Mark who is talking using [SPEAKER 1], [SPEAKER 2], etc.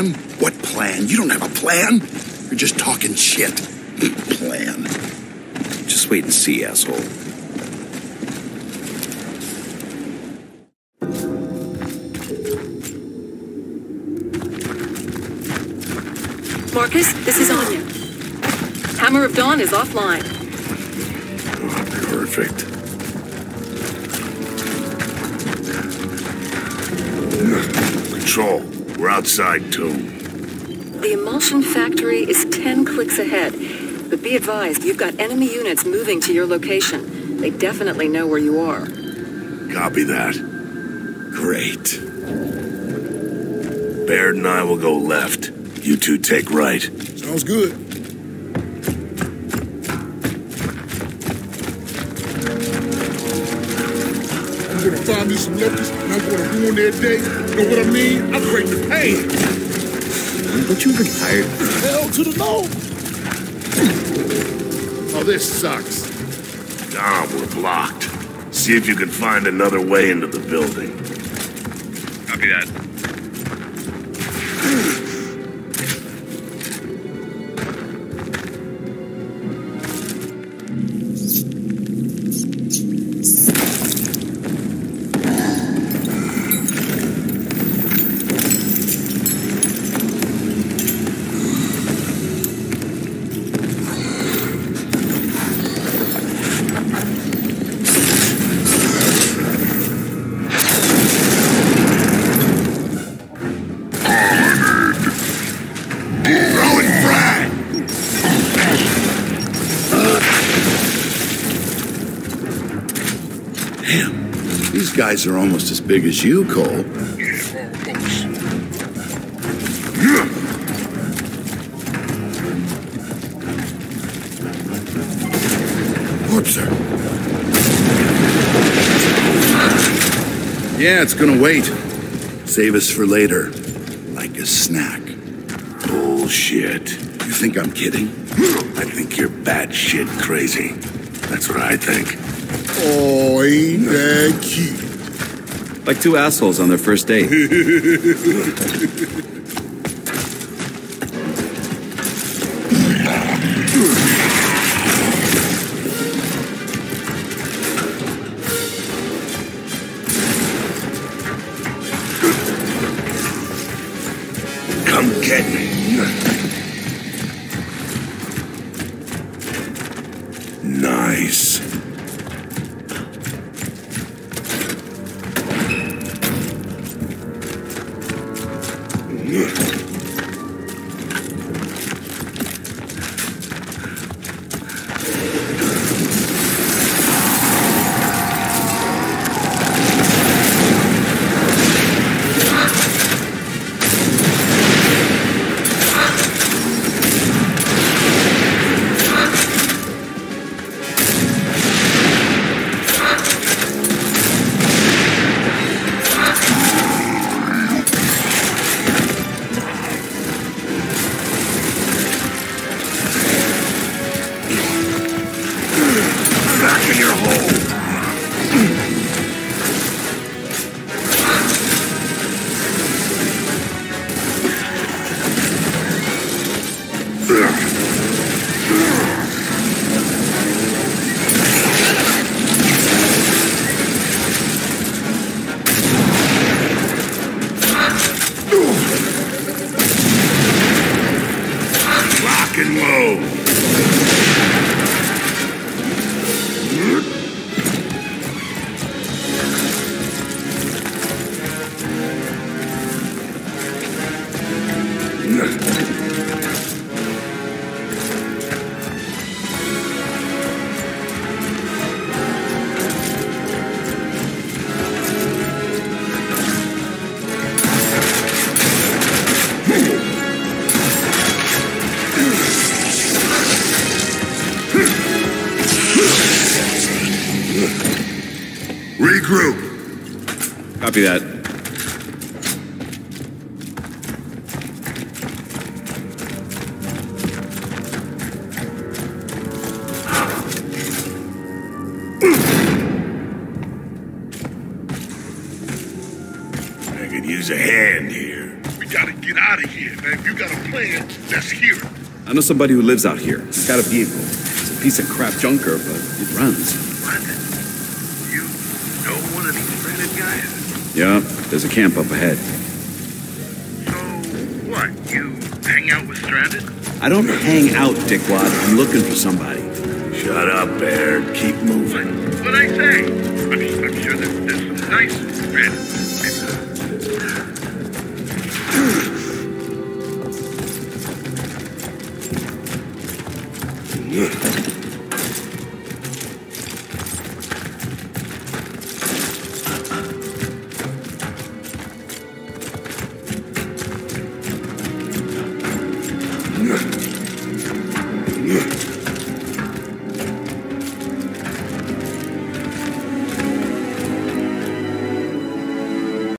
[SPEAKER 1] plan? What plan? You don't have a plan. You're just talking shit. plan.
[SPEAKER 2] Just wait and see, asshole.
[SPEAKER 3] Marcus, this is Anya. Hammer of Dawn is offline.
[SPEAKER 1] Perfect.
[SPEAKER 4] Control, we're outside too.
[SPEAKER 3] The Imulsion factory is 10 clicks ahead. But be advised, you've got enemy units moving to your location. They definitely know where you are.
[SPEAKER 4] Copy that.
[SPEAKER 1] Great.
[SPEAKER 4] Baird and I will go left. You two take right.
[SPEAKER 5] Sounds good. Find me some lefties and I'm gonna ruin their day. Know what I mean? I'm ready to pay.
[SPEAKER 2] Don't you retired?
[SPEAKER 5] Hell to the no. Oh, this sucks.
[SPEAKER 4] Dom, we're blocked. See if you can find another way into the building.
[SPEAKER 2] Copy that.
[SPEAKER 1] These guys are almost as big as you, Cole. Corpser. Yeah, it's gonna wait. Save us for later. Like a snack.
[SPEAKER 4] Bullshit.
[SPEAKER 1] You think I'm kidding?
[SPEAKER 4] I think you're batshit crazy. That's what I think.
[SPEAKER 5] Oh, ain't that cute?
[SPEAKER 2] Like two assholes on their first date.
[SPEAKER 4] Come get me. Back Regroup.
[SPEAKER 2] Copy that.
[SPEAKER 4] A hand here. gotta get out of here. Now, if you got a plan, let's hear it.
[SPEAKER 2] I know somebody who lives out here. He's got a vehicle. It's a piece of crap junker, but it runs.
[SPEAKER 4] What? You know one of these stranded guys?
[SPEAKER 2] Yeah, there's a camp up ahead.
[SPEAKER 4] So, what? You hang out with stranded?
[SPEAKER 2] I don't hang out, dickwad. I'm looking for somebody.
[SPEAKER 4] Shut up, Baird. Keep moving. What I say?